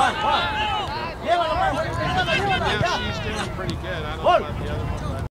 Juan, Juan. Llévalo. Llévalo, llévalo.